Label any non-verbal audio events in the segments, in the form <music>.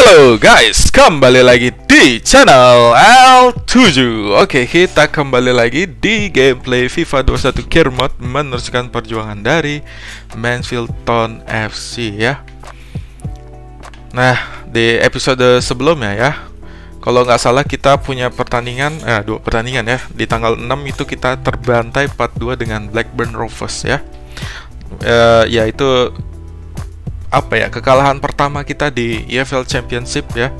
Halo guys, kembali lagi di channel L7 Oke, kita kembali lagi di gameplay FIFA 21 Kermot Meneruskan perjuangan dari Mansfield Town FC ya. Nah, di episode sebelumnya ya Kalau nggak salah kita punya pertandingan, eh dua pertandingan ya. Di tanggal 6 itu kita terbantai 4-2 dengan Blackburn Rovers ya. Uh, Ya itu apa ya kekalahan pertama kita di EFL Championship ya.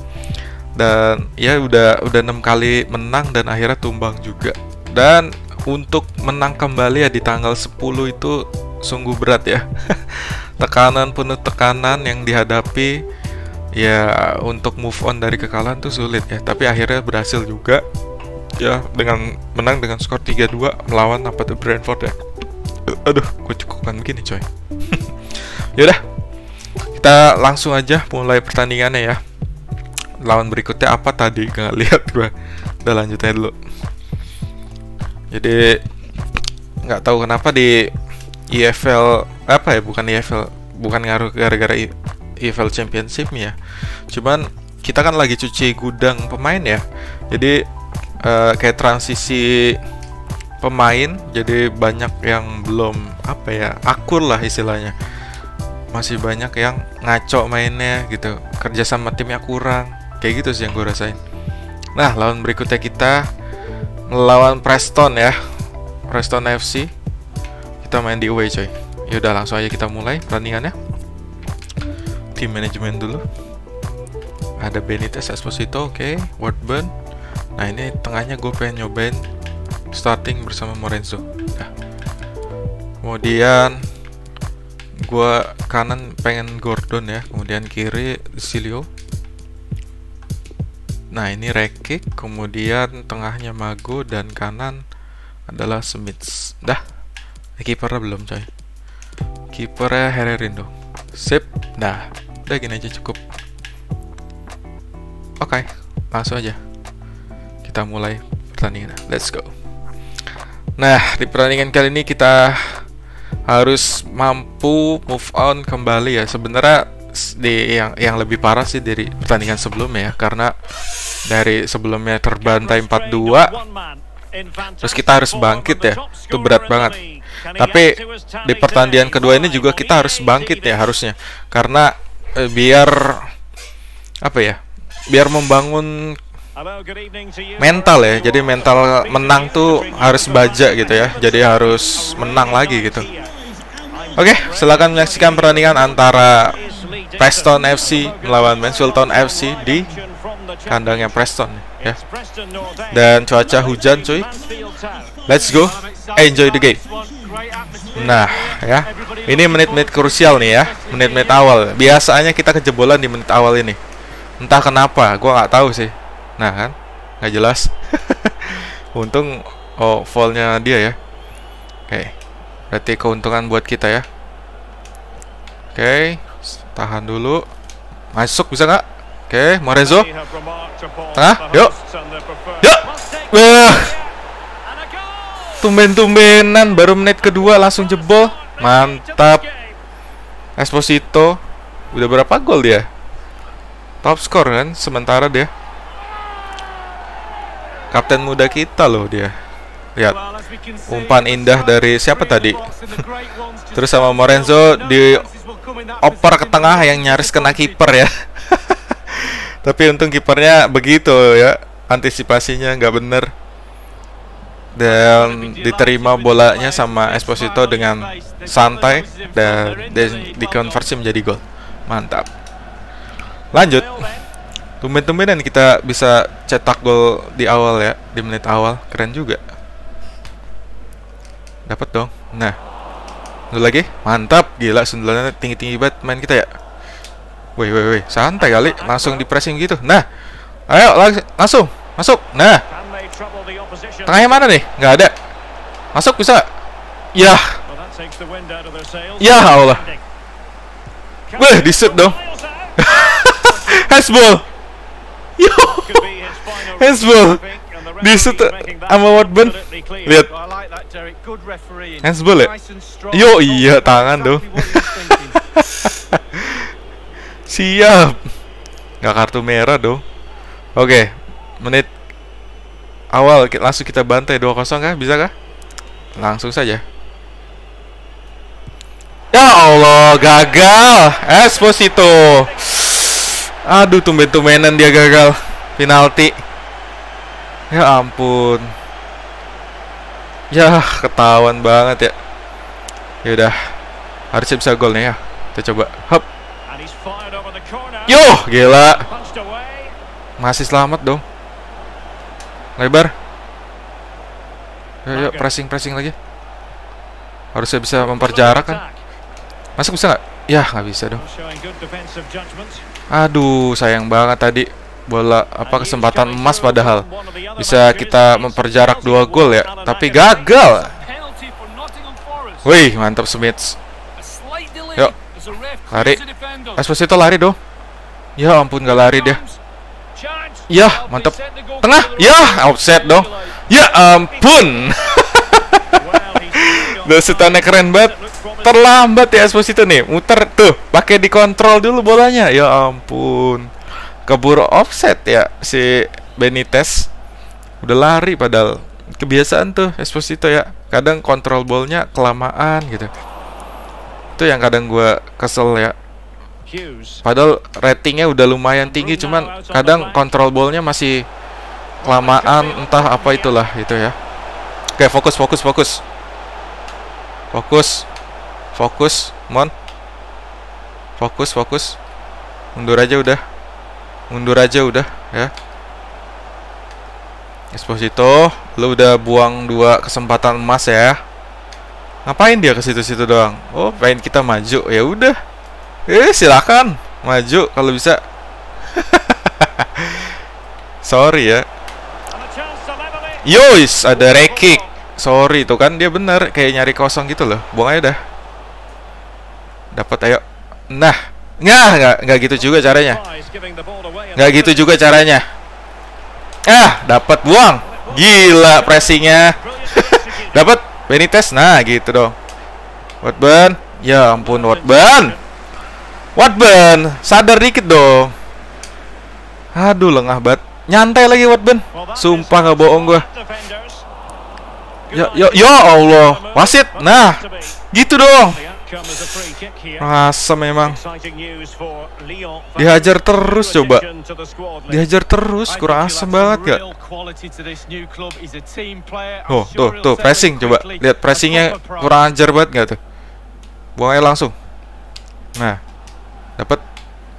Dan ya udah udah enam kali menang dan akhirnya tumbang juga. Dan untuk menang kembali ya di tanggal 10 itu sungguh berat ya. <laughs> Tekanan penuh tekanan yang dihadapi ya untuk move on dari kekalahan tuh sulit ya. Tapi akhirnya berhasil juga ya dengan menang dengan skor 3-2 melawan apa tuh Brentford ya. Aduh gue cukupkan begini coy. <laughs> Yaudah kita langsung aja mulai pertandingannya ya. Lawan berikutnya apa tadi? Nggak lihat gue udah lanjut aja dulu. Jadi nggak tahu kenapa di EFL apa ya? Bukan EFL bukan ngaruh gara-gara EFL Championship ya. Cuman kita kan lagi cuci gudang pemain ya. Jadi uh, kayak transisi pemain jadi banyak yang belum apa ya akur lah istilahnya masih banyak yang ngaco mainnya gitu. Kerja sama timnya kurang. Kayak gitu sih yang gue rasain. Nah lawan berikutnya kita melawan Preston ya. Preston FC kita main di away coy. Yaudah langsung aja kita mulai pertandingannya. Tim manajemen dulu. Ada Benitez Esposito oke. Okay. Wardburn. Nah ini tengahnya gue pengen nyobain starting bersama Morenzo. Nah. kemudian gua kanan pengen Gordon ya kemudian kiri Silio. Nah ini Rekik kemudian tengahnya Mago dan kanan adalah Smith. Dah kipernya belum coy. Kipernya Hererin dong sip dah. Udah gini aja cukup. Oke okay, langsung aja. Kita mulai pertandingan. Let's go. Nah di pertandingan kali ini kita harus mampu move on kembali ya. Sebenarnya di yang yang lebih parah sih dari pertandingan sebelumnya ya. Karena dari sebelumnya terbantai 4-2 terus kita harus bangkit ya. Itu berat banget. Tapi di pertandingan kedua ini juga kita harus bangkit ya harusnya. Karena eh, biar apa ya biar membangun mental ya jadi mental menang tuh harus baja gitu ya jadi harus menang lagi gitu Oke, silakan menyaksikan pertandingan antara Preston FC melawan Mansfield Town FC di kandangnya Preston ya. Dan cuaca hujan cuy. Let's go. Enjoy the game. Nah, ya. Ini menit-menit krusial nih ya, menit-menit awal. Biasanya kita kejebolan di menit awal ini. Entah kenapa, gua nggak tahu sih. Nah, kan? nggak jelas. <laughs> Untung oh, fallnya dia ya. Oke. Okay. Berarti keuntungan buat kita ya. Oke, okay, tahan dulu. Masuk bisa nggak? Oke, okay, Morezo. Tengah, yuk. Yuk. Wah. Tumben-tumbenan baru menit kedua langsung jebol. Mantap. Esposito. Udah berapa gol dia? Top skor kan sementara dia. Kapten muda kita loh dia. Lihat umpan indah dari siapa tadi? Terus sama Morenzo di oper ke tengah yang nyaris kena kiper ya. <laughs> Tapi untung kipernya begitu ya, antisipasinya nggak bener. Dan diterima bolanya sama Esposito dengan santai dan, dikonversi menjadi gol. Mantap. Lanjut. Tumben-tumbenan kita bisa cetak gol di awal ya, di menit awal. Keren juga. Dapat dong. Nah. Satu lagi. Mantap. Gila sundulannya tinggi-tinggi banget main kita ya. Woi, woi, woi. Santai kali. Langsung di pressing gitu. Nah. Ayo lang langsung. Masuk. Nah. Tengahnya mana nih? Nggak ada. Masuk bisa. Ya. Ya Allah. Wih, disut dong. <laughs> Hasball. Yo. Hasball. Disut sama Wardburn. Lihat. Handsball ya? Yo iya tangan dong. <laughs> Siap. Nggak kartu merah dong. Oke, menit awal ki- langsung kita bantai 2-0 kah? Bisa kah? Langsung saja. Ya Allah, gagal. Esposito. Aduh, tumben-tumbenan dia gagal. Penalti. Ya ampun. Ya, ketahuan banget ya. Yaudah. Harusnya bisa gol nih ya. Kita coba. Hop. Yo, gila. Masih selamat dong. Lebar. Yuk, pressing, pressing lagi. Harusnya bisa memperjarak kan. Masuk bisa nggak? Ya, nggak bisa dong. Aduh, sayang banget tadi bola apa kesempatan emas padahal bisa kita memperjarak dua gol ya, tapi gagal. Wih, mantap Smith. Yuk. Lari. Esposito lari dong. Ya ampun, nggak lari. Chance. Ya, mantap. Tengah. Ya, offset dong. Ya ampun. <laughs> Dosutannya keren banget. Terlambat ya Esposito nih. Muter tuh, pakai dikontrol dulu bolanya. Ya ampun. Keburu offset ya si Benitez. Udah lari padahal. Kebiasaan tuh Esposito ya. Kadang kontrol bolnya kelamaan gitu. Itu yang kadang gua kesel ya. Padahal ratingnya udah lumayan tinggi, cuman kadang kontrol bolnya masih kelamaan, entah apa itulah itu ya. Oke, fokus, fokus, fokus, fokus, fokus, mon, fokus, fokus, mundur aja udah, mundur aja udah ya. Esposito, lu udah buang dua kesempatan emas ya. Ngapain dia ke situ-situ doang? Oh, pengen kita maju. Ya udah. Eh, silakan maju kalau bisa. <laughs> Sorry ya. Yois, ada rekik. Sorry tuh kan dia bener kayak nyari kosong gitu loh. Buang aja dah. Dapat ayo. Nah, nggak nggak nggak gitu juga caranya. Nggak gitu juga caranya. Ah, dapat buang. Gila pressingnya. <laughs> Dapat Benitez. Nah, gitu dong. Watburn. Ya ampun Watburn. Watburn, sadar dikit dong. Aduh, lengah banget. Nyantai lagi. Well, that Sumpah nggak bohong gua. defenders. Ya, ya, ya Allah. Wasit. Nah, gitu dong. The outcome is a free kick here. Masa memang dihajar terus coba. Dihajar terus, kurang asem banget gak? real quality to this new club. He's a team player. I'm Oh, tuh, tuh, pressing in coba. Lihat pressingnya kurang ajar banget gak tuh? Buang aja langsung. Nah, dapat.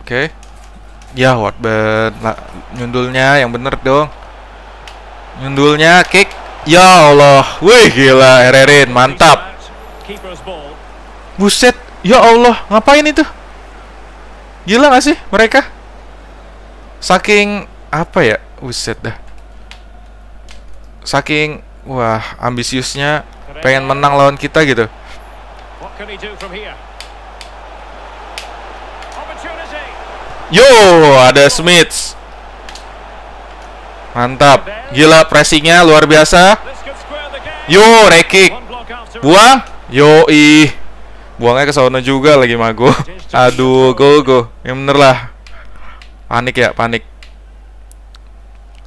Oke. Ya, Watburn. Lah, nyundulnya yang bener dong. Nyundulnya kick. Ya Allah. Wih, gila Hererin, mantap. Buset. Ya Allah, ngapain itu? Gila gak sih mereka? Saking apa ya? Buset dah. Saking wah, ambisiusnya pengen menang lawan kita gitu. Yo, ada Smith. Mantap. Gila pressingnya luar biasa. Yo, rekik. Buang. Yo, ih. Buangnya ke sana juga lagi mago. Aduh, go go. Yang bener lah. Panik ya, panik.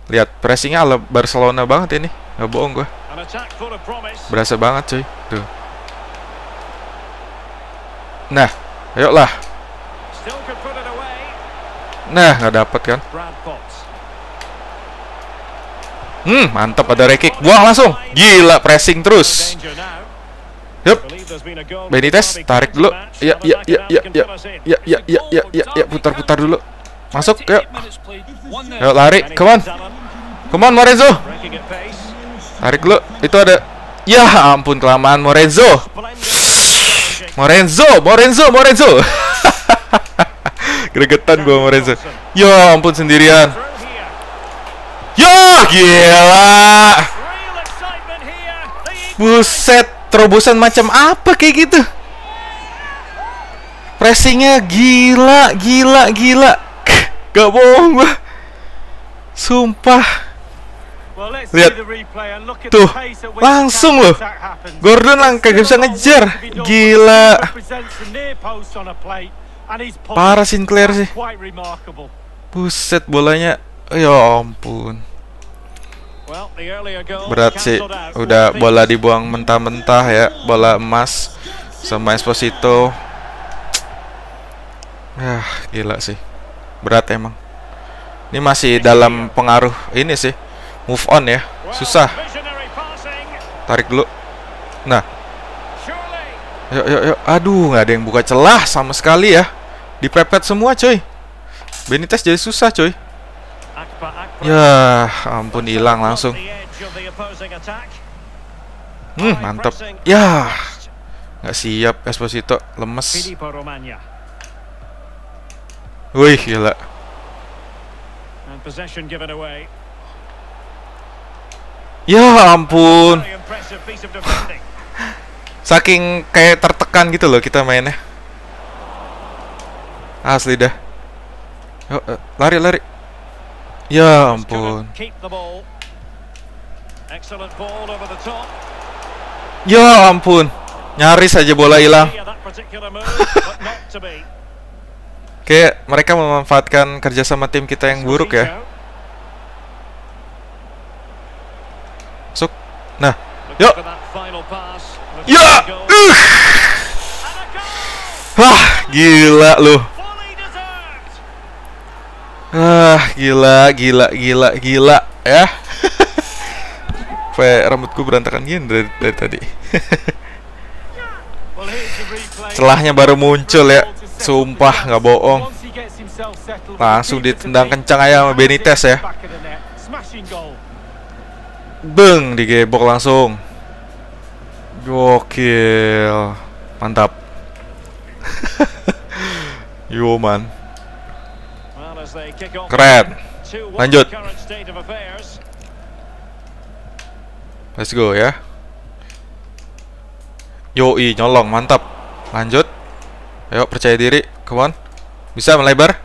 Lihat pressingnya ala Barcelona banget ini. Gak bohong promise. Berasa banget cuy. Tuh. Nah, ayolah. Nah, nggak dapet kan? Hmm, mantap ada rekik. Buang langsung. Gila, pressing terus. Yup. Benitez, tarik dulu. Ya, ya, ya, ya, ya. Ya, ya, ya, ya, ya, ya, putar-putar dulu. Masuk, yuk. 28 minutes played, 1-0. Yuk lari, come on. Come on, Morenzo. Tarik dulu. Itu ada Ya ampun kelamaan Morenzo. Challenging. Morenzo, Morenzo, Morenzo. <laughs> Gregetan gua Morenzo. Ya ampun sendirian. Ya gila. Buset, terobosan macam apa kayak gitu? Pressingnya gila, gila, gila. <laughs> Gak bohong gua. Sumpah. Lihat. Tuh, langsung loh. Gordon lang kagak bisa ngejar. Gila. Parah Sinclair sih. Buset bolanya. Ya ampun. Well, the earlier goal Berat sih. Udah bola dibuang mentah-mentah ya. Bola emas sama Esposito. Ya, gila sih. Berat emang. Ini masih dalam pengaruh ini sih. Move on ya. Susah. Tarik dulu. Nah, yuk yuk yuk. Aduh, nggak ada yang buka celah sama sekali ya. Dipepet semua, coy. Benitez jadi susah, coy. Ya, ampun hilang langsung. Hmm, mantap. Ya, nggak siap Esposito, lemes. Wih, gila. Ya ampun. Saking kayak tertekan gitu loh kita mainnya. Asli dah. Eh, lari lari. Ya ampun. Ya ampun. Nyaris aja bola hilang. <laughs> Kayak mereka memanfaatkan kerjasama tim kita yang buruk ya. Masuk. Nah, Yuk. ya. the goal. Uh. And a goal! Wah, gila lu. Ah, gila, gila, gila, gila ya. Sampai rambutku berantakan gini dari, dari tadi. Celahnya baru muncul ya. Sumpah nggak bohong. Langsung ditendang kencang aja sama Benitez ya. Beng, digebok langsung. Gokil. Mantap. <laughs> Yo man. Well, as they kick off Keren. 2-1 Lanjut. Let's go ya. Yoi, nyolong, mantap. Lanjut. Ayo, percaya diri. Come on. Bisa melebar?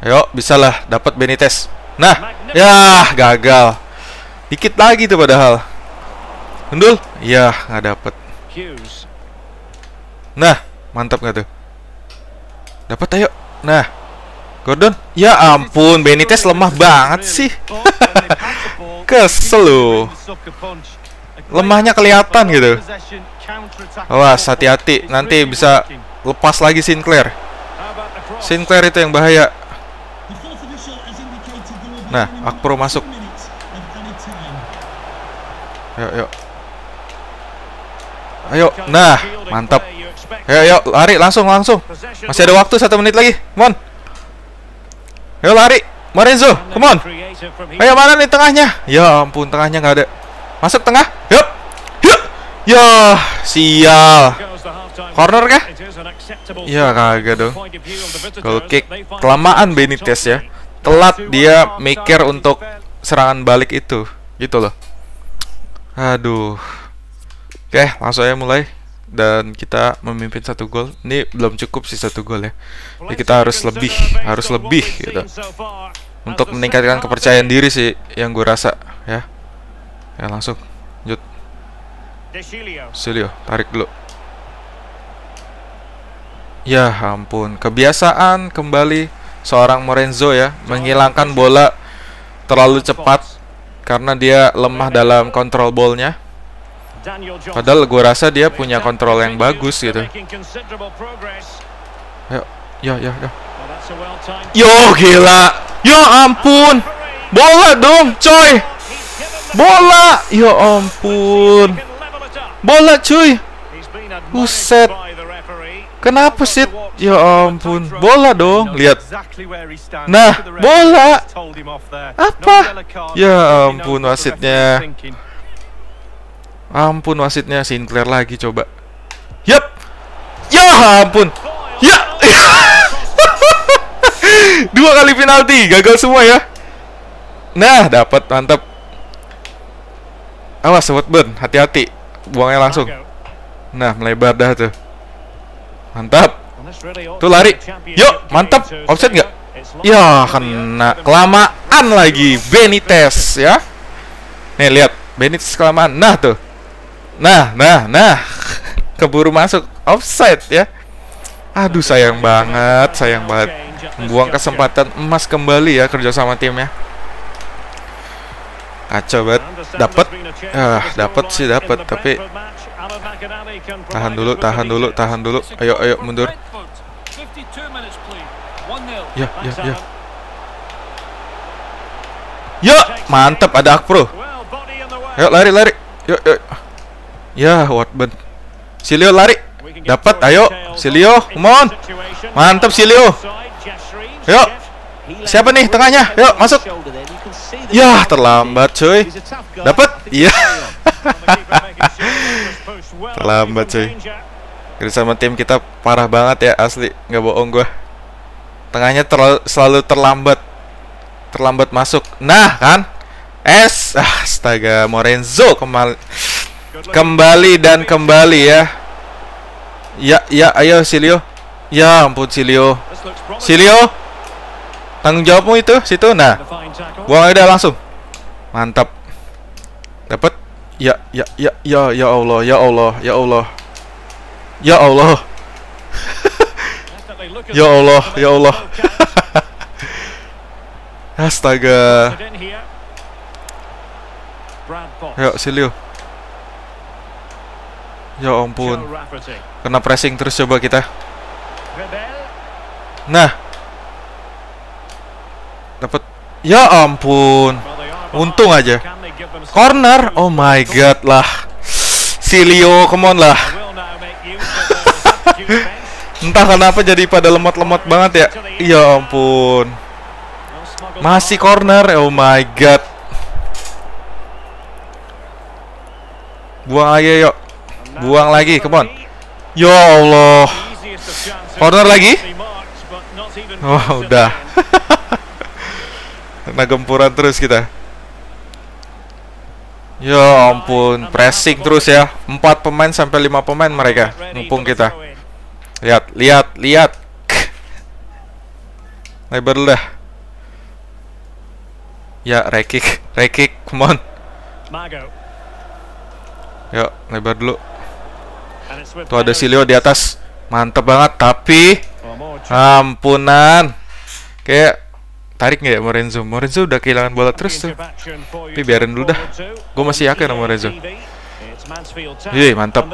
Ayo, bisalah dapat Benitez. Nah, ya gagal. Dikit lagi tuh padahal. Undul? Iya, nggak. Hughes. Nah, mantap nggak tuh? Dapat ayo. Nah, Gordon. Ya ampun, Benitez lemah banget sih. <laughs> Kesel lu. Lemahnya kelihatan gitu. Awas, hati-hati. Nanti bisa lepas lagi Sinclair. Sinclair itu yang bahaya. Nah, Akpro masuk. Ayo, ayo. Ayo, nah, mantap. Ayo, ayo, lari langsung, langsung. Masih ada waktu satu menit lagi. Come on. Ayo lari, Lorenzo, come on. Ayo mana nih tengahnya? Ya ampun, tengahnya nggak ada. Masuk tengah. Yup. Yup. Ya, sial. Corner kah? Ya kagak dong. Goal kick. Kelamaan Benitez ya. Telat dia mikir untuk serangan balik itu. Gitu loh. Aduh. Oke, langsung aja mulai dan kita memimpin satu gol. Ini belum cukup sih satu gol ya. Jadi kita harus lebih, harus lebih gitu. Untuk meningkatkan kepercayaan diri sih yang gue rasa ya. Ya langsung. Lanjut. Silio, tarik dulu. Ya ampun, kebiasaan kembali seorang Morenzo ya menghilangkan bola terlalu cepat karena dia lemah dalam kontrol ballnya. Padahal gue rasa dia punya kontrol yang bagus gitu. Ayo, ya ya ya. Yo gila, yo ampun, bola dong, coy, bola, yo ampun, bola cuy, Buset. kenapa sih? Ya ampun, bola dong, lihat. Nah, bola. Apa? Ya ampun, wasitnya. Ampun wasitnya Sinclair lagi coba. Yap. Ya ampun. Ya. <laughs> Dua kali penalti, gagal semua ya. Nah, dapat mantap. Awas sobat burn, hati-hati. Buangnya langsung. Nah, melebar dah tuh. Mantap. Tuh lari. Yuk, mantap. Offset nggak? Ya, kena kelamaan lagi Benitez ya. Nih lihat, Benitez kelamaan. Nah tuh. Nah, nah, nah. Keburu masuk offside ya. Aduh sayang banget, sayang banget. Buang kesempatan emas kembali ya kerja sama timnya. Kacau banget. Dapat ah, dapat sih dapat tapi tahan dulu, tahan dulu, tahan dulu. Ayo, ayo mundur. Ya, ya, ya. Ya, mantap ada Akpro. Ayo lari, lari. Yuk, yuk. Ya, Watben. Silio lari. Dapat, ayo. Silio, come on. Mantap Silio. Yuk. Siapa nih tengahnya? Yuk, masuk. Ya, terlambat cuy. Dapat? Iya. <laughs> Terlambat, cuy. Kerja sama tim kita parah banget ya asli, nggak bohong gua. Tengahnya terlalu, selalu terlambat. Terlambat masuk. Nah, kan? S, astaga, Morenzo kembali kembali dan kembali ya. Ya, ya, ayo Silio. Ya ampun Silio. Silio, tanggung jawabmu itu situ. Nah, buang aja langsung. Mantap. Dapat. Ya, ya, ya, ya, ya Allah, ya Allah, ya Allah. Ya Allah. <laughs> Ya Allah, ya Allah. <laughs> Astaga. Yuk, Silio. Ya ampun. Kena pressing terus coba kita. Nah. Dapat. Ya ampun. Untung aja. Corner. Oh my god lah. Silio, come on lah. <laughs> Entah kenapa jadi pada lemot-lemot banget ya. Ya ampun. Masih corner. Oh my god. Buang aja yuk. Buang lagi, come on. Ya Allah. Corner lagi? Oh, udah. <laughs> Kena gempuran terus kita. Ya ampun, pressing terus ya. Empat pemain sampai lima pemain mereka mumpung kita. Lihat, lihat, lihat. <laughs> Lebar dah. Ya, rekik, rekik, come on. Yuk, lebar dulu. Tuh ada Silio di atas. Mantep banget, tapi ampunan. Kayak tarik nggak ya Morenzo? Morenzo udah kehilangan bola terus tuh. Tapi biarin dulu dah. Gue masih yakin sama Morenzo. Ih, mantap.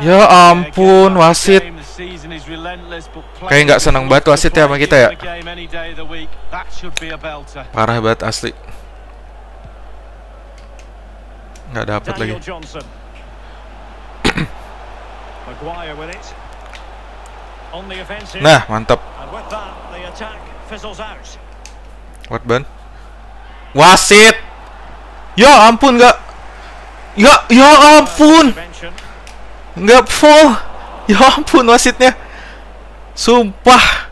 Ya ampun, wasit. Kayak nggak seneng banget wasit ya sama kita ya. Parah banget asli. Nggak dapat lagi. Nah, mantap. What ban? Wasit. Ya ampun nggak. Ya ya ampun. Nggak full. Ya ampun wasitnya. Sumpah.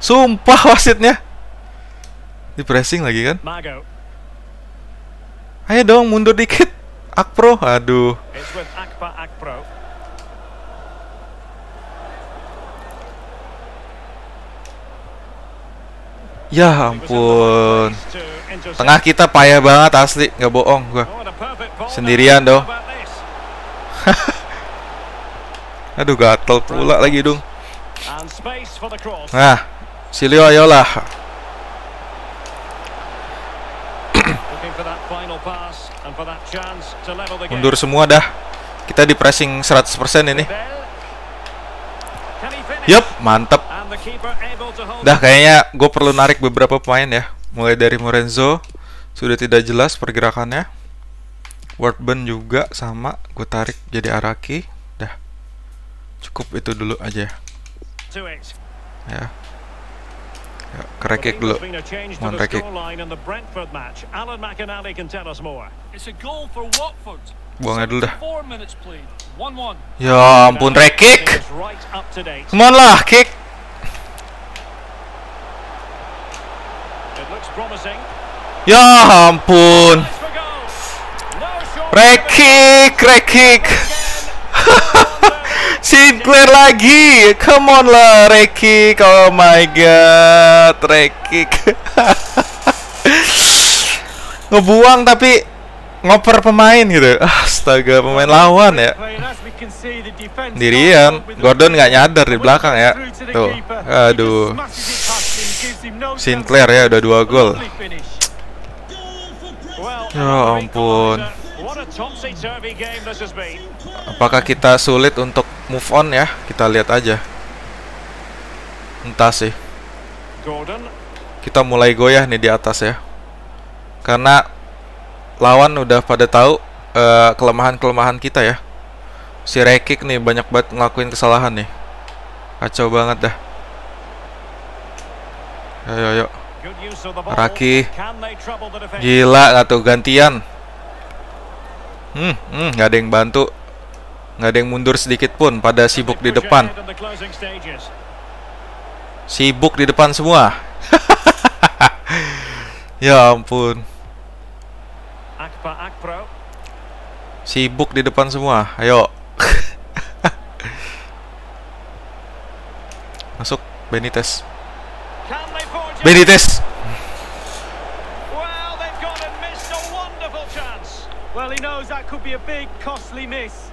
Sumpah wasitnya. Di pressing lagi kan? Ayo dong mundur dikit. Akpro, aduh. Ya ampun. Tengah kita payah banget asli, nggak bohong gua. Sendirian dong. <laughs> Aduh gatel pula lagi dong. Nah, Silio ayolah. <clears throat> Mundur semua dah. Kita di pressing 100% ini. Yup, mantep. Dah kayaknya gue perlu narik beberapa pemain ya. Mulai dari Morenzo sudah tidak jelas pergerakannya. Wardburn juga sama, gue tarik jadi Araki. Dah. Cukup itu dulu aja. Ya. Ya, kerekik dulu. Mohon rekik. Buangnya dulu dah. Ya ampun, rekik. Come on lah, kick. Ya ampun. Rekik, rekik. <laughs> Sinclair lagi. Come on lah, rekik. Oh my god, rekik. <laughs> Ngebuang tapi ngoper pemain gitu. Astaga, pemain lawan ya. the Gordon nggak nyadar di belakang ya. Tuh. Aduh. Sinclair ya udah dua gol. Ya ampun. Apakah kita sulit untuk move on ya? Kita lihat aja. Entah sih. Kita mulai goyah nih di atas ya. Karena lawan udah pada tahu eh, kelemahan-kelemahan kita ya. Si Rekik nih banyak banget ngelakuin kesalahan nih. Kacau banget dah. Ayo ayo. Raki. Gila nggak tuh gantian. Hmm, hmm, nggak ada yang bantu. Nggak ada yang mundur sedikit pun pada sibuk di depan. Sibuk di depan semua. <laughs> ya ampun. Sibuk di depan semua. Ayo. <laughs> Masuk Benitez. Benitez. Well, they've gone and missed a wonderful chance. Well, he knows that could be a big, costly miss.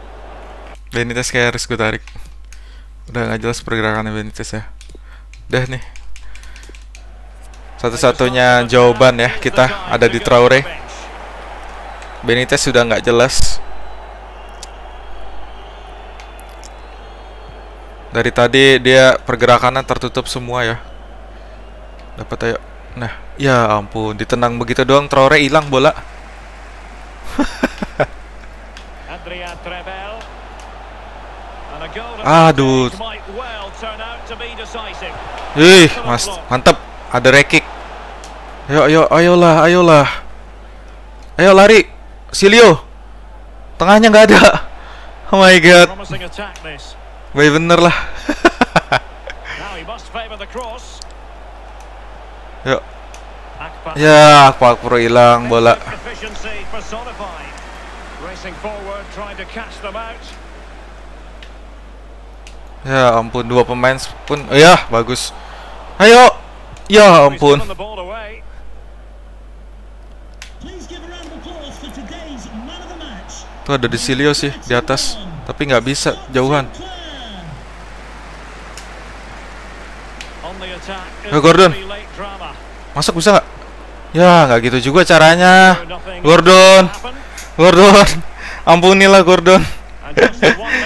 Benitez kayak harus gue tarik. Udah nggak jelas pergerakannya Benitez ya. Udah nih. Satu-satunya jawaban ya kita ada di Traore. Benitez sudah nggak jelas. Dari tadi dia pergerakannya tertutup semua ya. Dapat ayo. Nah, ya ampun, ditendang begitu doang Traore hilang bola. <laughs> Aduh. Ih, Mas, mantep. Ada rekik. Ayo, ayo, ayolah, ayolah. Ayo lari. Silio. Tengahnya nggak ada. <laughs> Oh my god. Baik bener lah. Yuk. Ya, Pak Pro hilang bola. Ya ampun, dua pemain pun. Ya, bagus. Ayo. Ya ampun. Tuh ada di Silio sih di atas. Tapi nggak bisa, jauhan. Yo, Gordon. Late drama. Masuk bisa nggak? Ya, nggak gitu juga caranya. Gordon. Gordon. <laughs> Ampunilah Gordon. <laughs>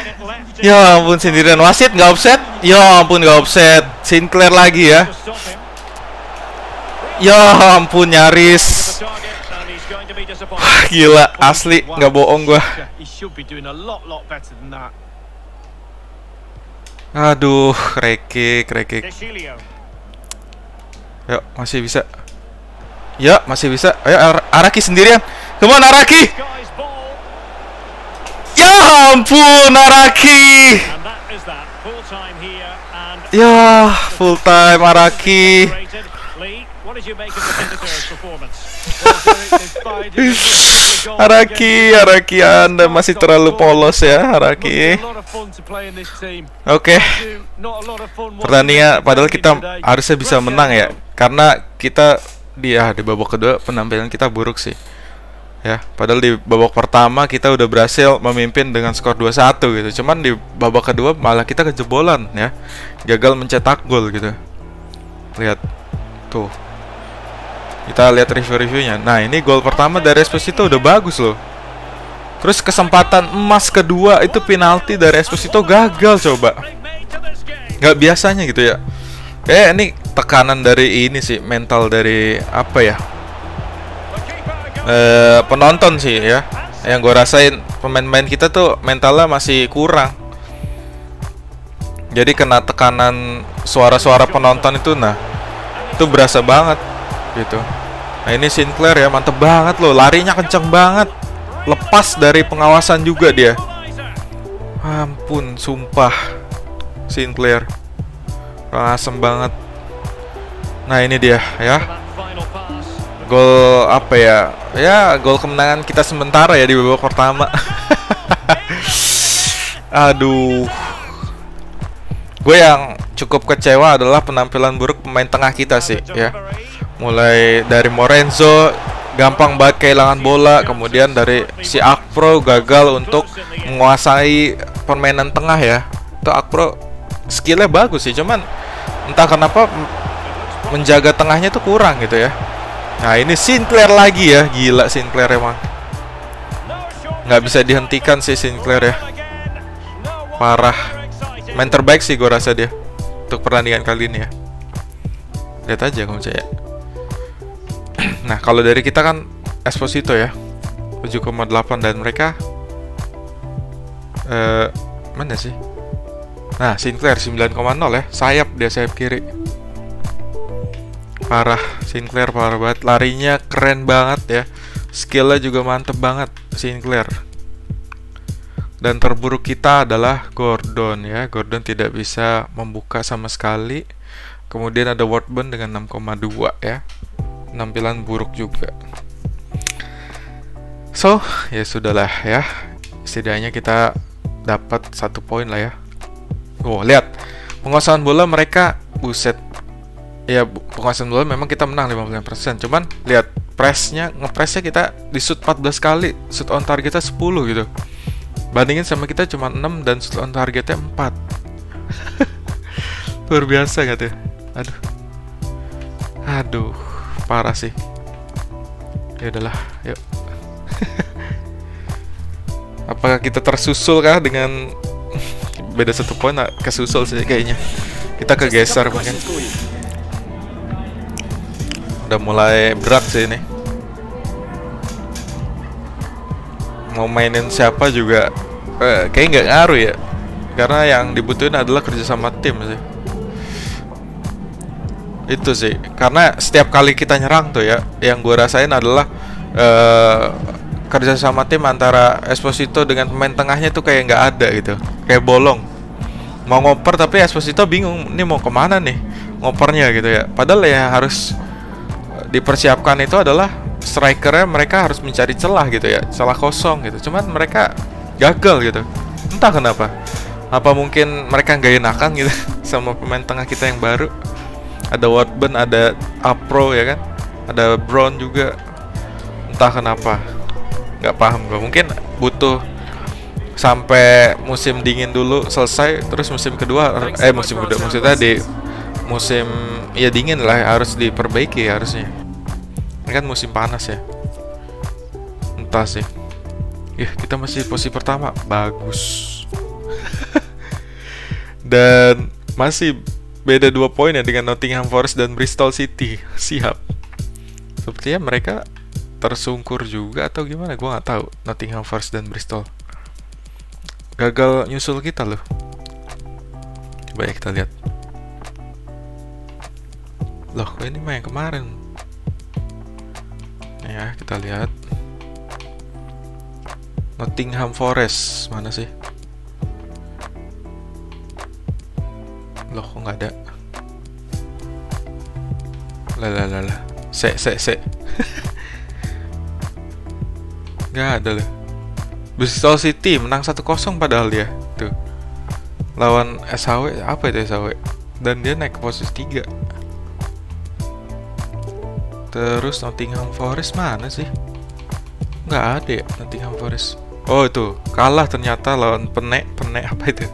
Ya ampun sendirian wasit nggak offset? Ya ampun nggak offset. Sinclair lagi ya. Ya ampun nyaris. disappointed. Gila asli nggak bohong gua. Aduh, rekik, rekik. Yuk, masih bisa. Ya, masih bisa. Ayo Ar- Araki sendirian. Come on Araki. Ya ampun Araki. Ya, full time Araki. Araki, Araki Anda masih terlalu polos ya, Araki. Oke. Watching Pertandingan padahal kita harusnya bisa menang ya. Karena kita di ah, di babak kedua penampilan kita buruk sih. Ya, padahal di babak pertama kita udah berhasil memimpin dengan skor 2-1 gitu. Cuman di babak kedua malah kita kejebolan ya. Gagal mencetak gol gitu. Lihat. Tuh. Kita lihat review-reviewnya. Nah, ini gol pertama dari Esposito udah bagus loh. Terus kesempatan emas kedua itu penalti dari Esposito gagal coba nggak biasanya gitu ya kayak ini tekanan dari ini sih mental dari apa ya? Eh penonton sih ya. Yang gue rasain pemain-pemain kita tuh mentalnya masih kurang. Jadi kena tekanan suara-suara penonton itu nah itu berasa banget gitu. Nah ini Sinclair ya mantep banget loh larinya kenceng banget. Lepas dari pengawasan juga dia. Ampun, sumpah Sinclair. Asem banget Nah ini dia ya. Gol apa ya? Ya gol kemenangan kita sementara ya di babak pertama. <laughs> Aduh. Gue yang cukup kecewa adalah penampilan buruk pemain tengah kita sih ya. Mulai dari Morenzo gampang banget kehilangan bola. Kemudian dari si Akpro gagal untuk menguasai permainan tengah ya. Itu Akpro skillnya bagus sih cuman entah kenapa menjaga tengahnya tuh kurang gitu ya. Nah ini Sinclair lagi ya. Gila Sinclair emang. Nggak bisa dihentikan sih Sinclair ya. Parah. main terbaik sih gue rasa dia untuk pertandingan kali ini ya. Lihat aja kamu saya <clears throat> nah kalau dari kita kan Esposito ya. 7,8 dan mereka eh mana sih? Nah Sinclair 9,0 ya. Sayap dia sayap kiri parah Sinclair parah banget. Larinya keren banget ya. Skillnya juga mantep banget Sinclair. Dan terburuk kita adalah Gordon ya. Gordon tidak bisa membuka sama sekali. Kemudian ada Wardburn dengan 6,2 ya. Penampilan buruk juga. So ya sudahlah ya. Setidaknya kita dapat satu poin lah ya. Oh lihat. Penguasaan bola mereka buset ya penguasaan bola memang kita menang 59% cuman lihat pressnya ngepressnya kita di shoot 14 kali shoot on targetnya 10 gitu. Bandingin sama kita cuma 6 dan shoot on targetnya 4 <laughs> luar biasa gak tuh aduh. Aduh parah sih. Ya udahlah yuk. <laughs> Apakah kita tersusul kah dengan <laughs> beda satu poin? Nah, kesusul sih kayaknya. Kita kegeser mungkin udah mulai berat sih ini. Mau mainin siapa juga eh, kayak nggak ngaruh ya. Karena yang dibutuhin adalah kerja sama tim sih. Itu sih. Karena setiap kali kita nyerang tuh ya yang gue rasain adalah eh kerja sama tim antara Esposito dengan pemain tengahnya tuh kayak nggak ada gitu. Kayak bolong. Mau ngoper tapi Esposito bingung ini mau ke mana nih ngopernya? gitu ya. Padahal ya harus dipersiapkan itu adalah strikernya mereka harus mencari celah gitu ya celah kosong gitu. Cuman mereka gagal gitu. Entah kenapa. Apa mungkin mereka nggak enakan gitu <laughs> sama pemain tengah kita yang baru? Ada Wardburn ada Apro ya kan? Ada Brown juga. Entah kenapa. Nggak paham gue mungkin butuh sampai musim dingin dulu selesai terus musim kedua eh musim kedua maksudnya di musim ya dingin lah harus diperbaiki harusnya ini kan musim panas ya. Entah sih. Ih, kita masih posisi pertama. Bagus. <laughs> Dan masih beda dua poin ya dengan Nottingham Forest dan Bristol City. <laughs> Siap. Sepertinya mereka tersungkur juga atau gimana? Gua nggak tahu. Nottingham Forest dan Bristol. Gagal nyusul kita loh. Coba ya kita lihat. Loh kok ini mah yang kemarin ya kita lihat. Nottingham Forest mana sih? Loh kok nggak ada? Lah lah lah se se se. <laughs> Nggak ada loh Bristol City menang 1-0 padahal dia tuh. Lawan SHW apa itu SHW dan dia naik ke posisi 3 terus Nottingham Forest mana sih? Nggak ada ya Nottingham Forest. Oh itu. Kalah ternyata lawan penek penek apa itu?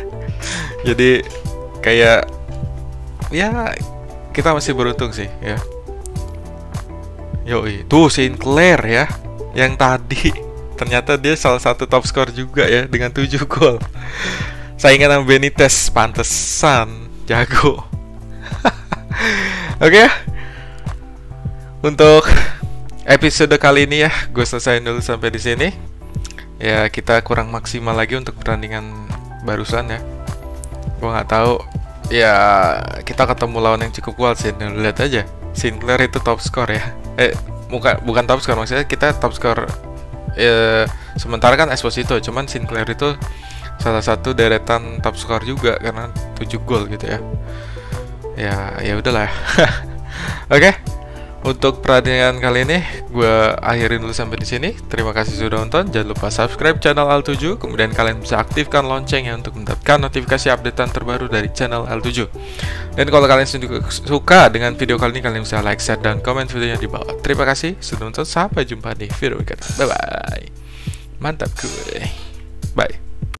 <laughs> Jadi kayak ya kita masih beruntung sih ya. Yoi, tuh Sinclair ya. Yang tadi <laughs> ternyata dia salah satu top skor juga ya dengan 7 gol. <laughs> Saingan sama Benitez pantesan. Jago. Oke untuk episode kali ini ya gue selesaiin dulu sampai di sini. Ya kita kurang maksimal lagi untuk pertandingan barusan ya. Gue nggak tahu. Ya kita ketemu lawan yang cukup kuat sih. Lihat aja Sinclair itu top skor ya. Eh bukan bukan top skor maksudnya kita top skor eh, sementara kan Esposito. Cuman Sinclair itu salah satu deretan top skor juga karena 7 gol gitu ya. Ya ya udahlah. <laughs> Oke untuk pertandingan kali ini gue akhirin dulu sampai di sini. Terima kasih sudah nonton. Jangan lupa subscribe channel L7. Kemudian kalian bisa aktifkan loncengnya untuk mendapatkan notifikasi updatean terbaru dari channel L7. Dan kalau kalian suka dengan video kali ini, kalian bisa like, share, dan komen videonya di bawah. Terima kasih sudah nonton. Sampai jumpa di video berikutnya. Bye bye. Mantap gue. Bye.